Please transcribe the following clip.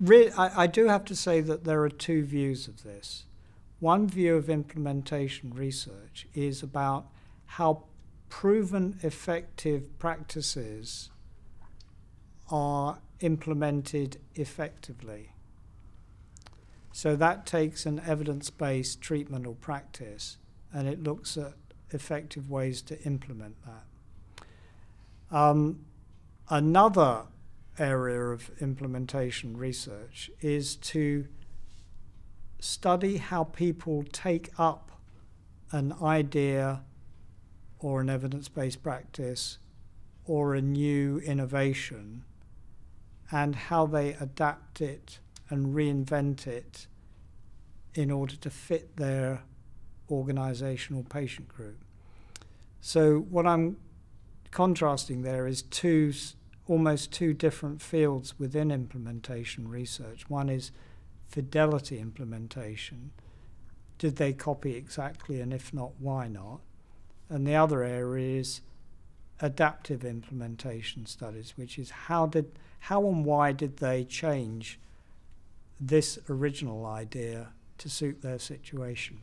re- I, I do have to say that there are two views of this. One view of implementation research is about how proven effective practices are implemented effectively. So that takes an evidence based treatment or practice and it looks at effective ways to implement that. Um, another area of implementation research is to study how people take up an idea or an evidence based practice or a new innovation and how they adapt it and reinvent it in order to fit their organizational patient group. So, what I'm contrasting there is two almost two different fields within implementation research. One is fidelity implementation. Did they copy exactly, and if not, why not? And the other area is adaptive implementation studies, which is how did how and why did they change this original idea to suit their situation?